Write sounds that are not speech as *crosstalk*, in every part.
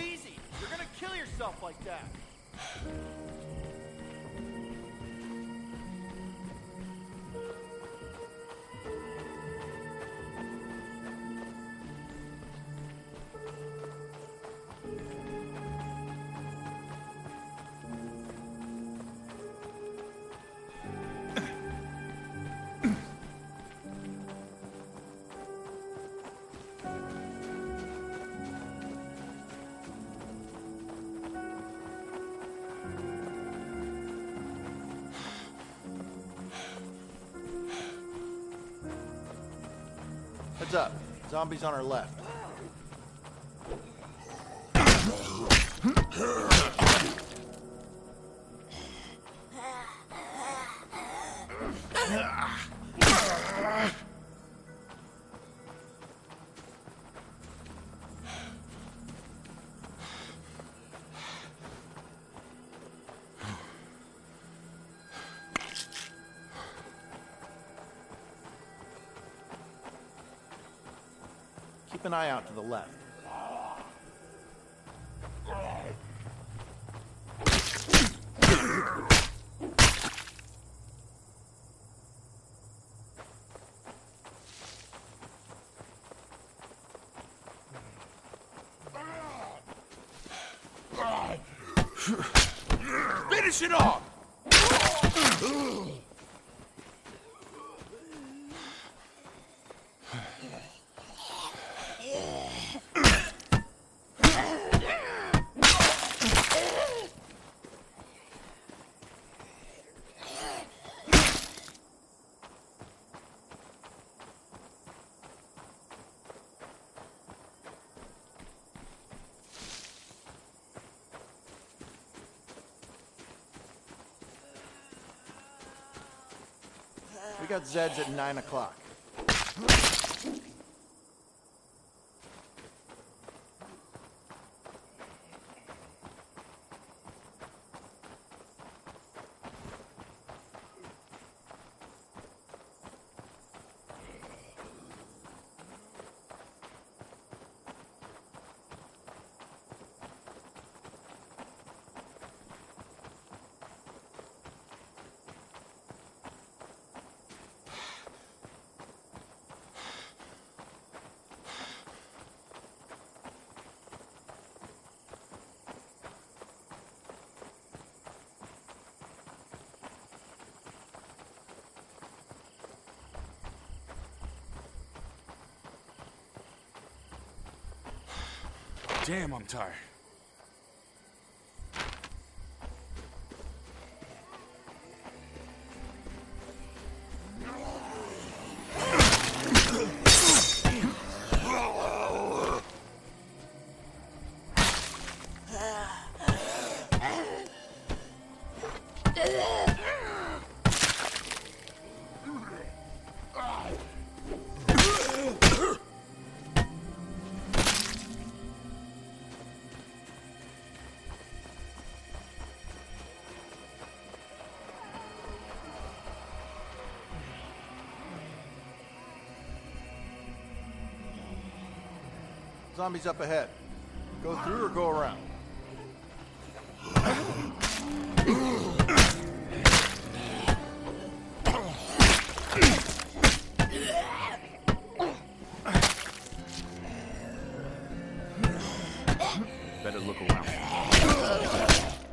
Easy. You're gonna kill yourself like that. *sighs* *sighs* *sighs* Heads up. Zombies on our left. *laughs* Keep an eye out to the left. Finish it off! Got Zeds at 9 o'clock. Damn, I'm tired. Zombies up ahead. Go through or go around? Better look around.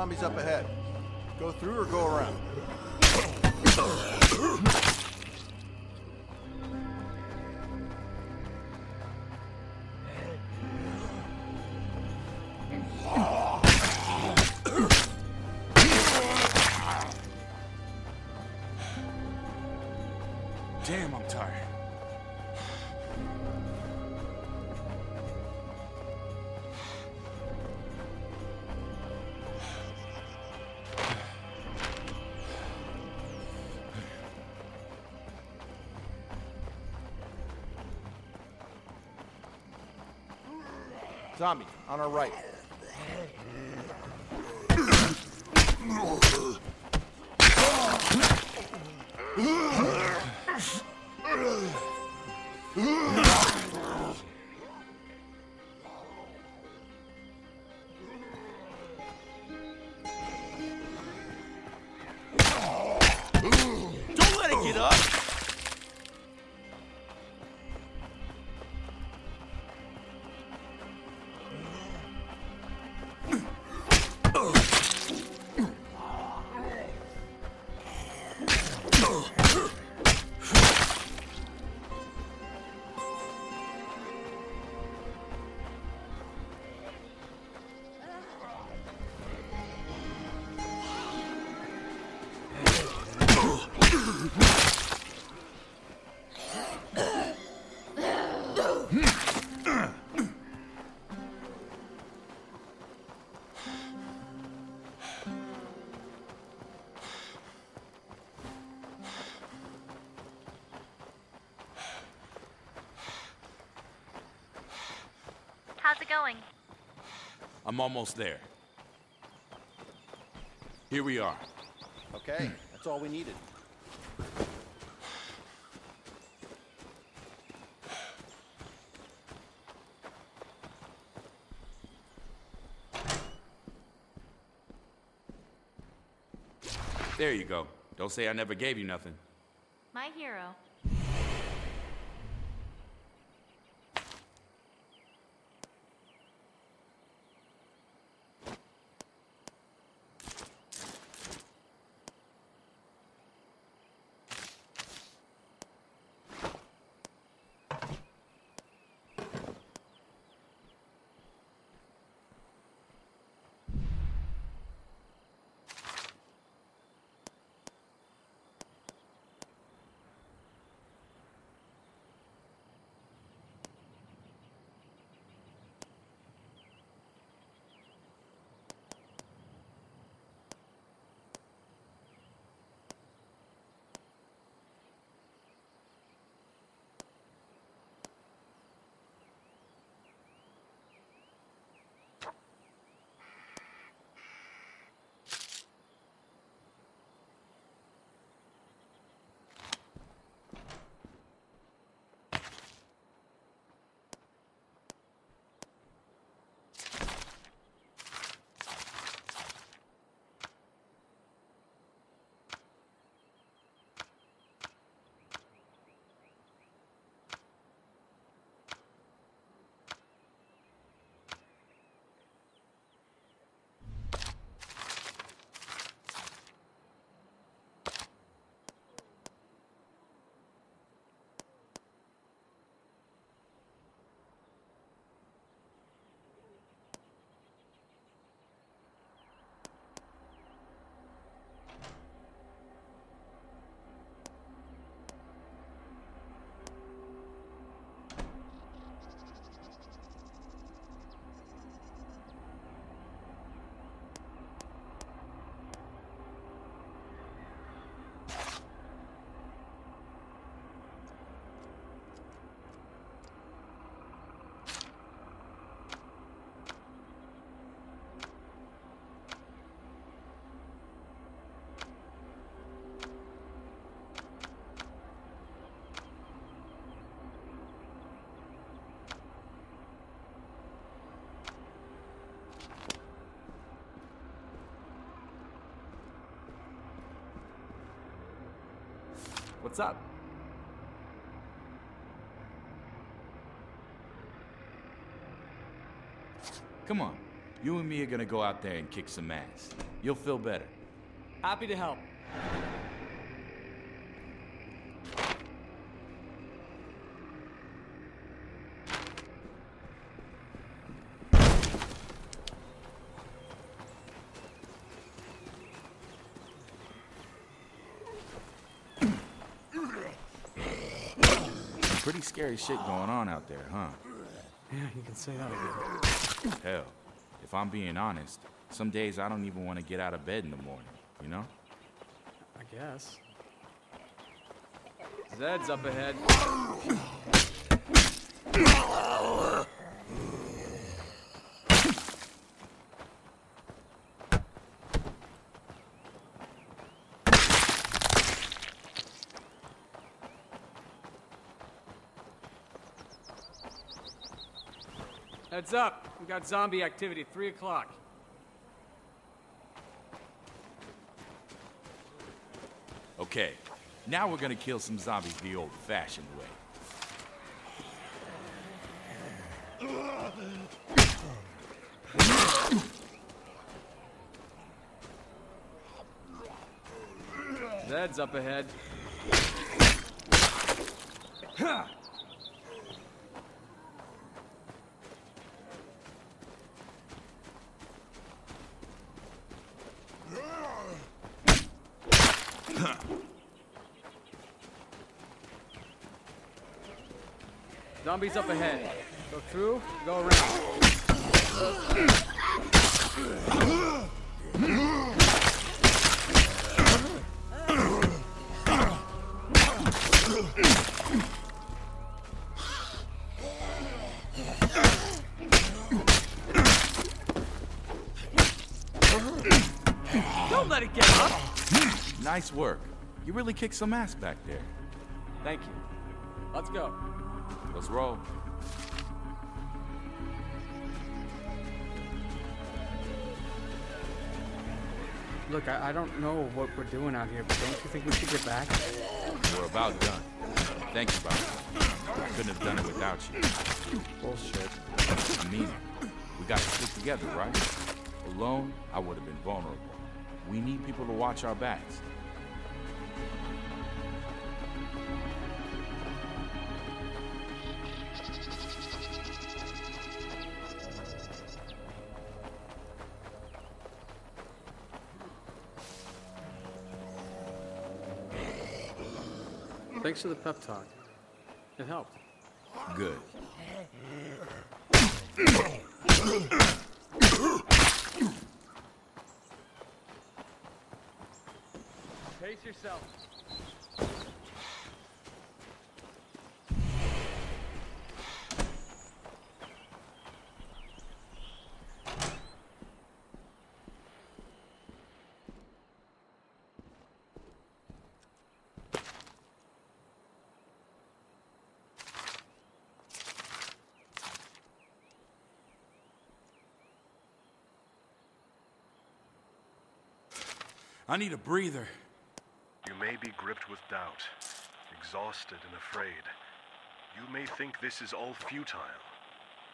Zombies up ahead. Go through or go around? Zombie, on our right. Don't let it get up! How's it going? I'm almost there. Here we are. Okay, that's all we needed. There you go. Don't say I never gave you nothing. My hero. What's up? Come on. You and me are gonna go out there and kick some ass. You'll feel better. Happy to help. Pretty scary shit going on out there, huh? Yeah, you can say that again. Hell, if I'm being honest, some days I don't even want to get out of bed in the morning, you know? I guess. Zed's up ahead. Heads up. We got zombie activity 3 o'clock. Okay, now we're gonna kill some zombies the old-fashioned way. Zed's up ahead. *coughs* Zombies up ahead. Go through, go around. Don't let it get up. Nice work. You really kicked some ass back there. Thank you. Let's go. Let's roll. Look, I, I don't know what we're doing out here, but don't you think we should get back? We're about done. Thank you, Bob. I couldn't have done it without you. Bullshit. I mean it. We got to stick together, right? Alone, I would have been vulnerable. We need people to watch our backs. Thanks for the pep talk. It helped. Good. *laughs* yourself. I need a breather. May be gripped with doubt, exhausted and afraid. You may think this is all futile,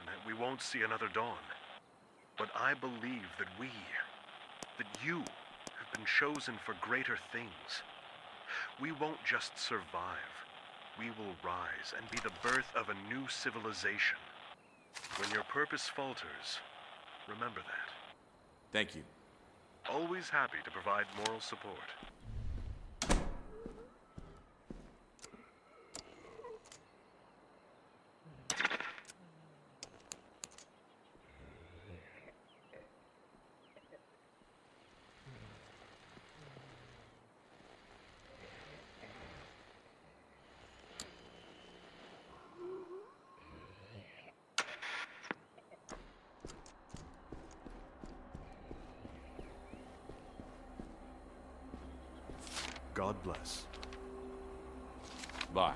and that we won't see another dawn. But I believe that we, that you, have been chosen for greater things. We won't just survive. We will rise and be the birth of a new civilization. When your purpose falters, remember that. Thank you. Always happy to provide moral support. God bless. Bye.